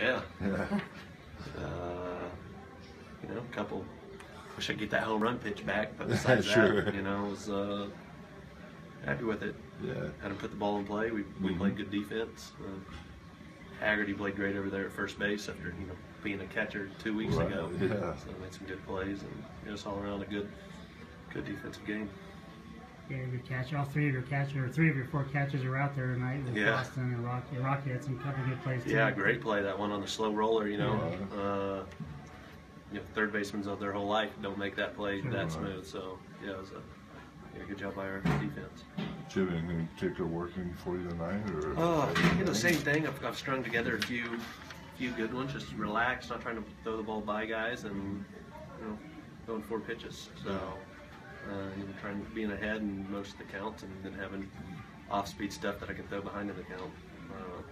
Yeah. Yeah. Uh, you know, a couple. Wish I could get that home run pitch back, but besides Sure. that, you know, I was uh, happy with it. Yeah. Had him put the ball in play. We, we Mhm. played good defense. Uh, Haggerty played great over there at first base after you know being a catcher two weeks Right, ago. yeah. So made some good plays and it was all around a good, good defensive game. Yeah, your catch. All three of your catchers, or three of your four catchers are out there tonight with Yeah. Austin and Rocky. Rocky had some couple good plays too. Yeah, great play that one on the slow roller. You know, Yeah. uh, you know, third basemen's of their whole life don't make that play Sure. that smooth. So yeah, it was a yeah, good job by our defense. Did you have anything in particular working for you tonight, or? Oh, you know, same thing. I've, I've strung together a few, few good ones. Just relax, not trying to throw the ball by guys, and you know, throwing four pitches. So, uh, you know, trying to being ahead in most of the counts, and then having off-speed stuff that I can throw behind in the count. Uh,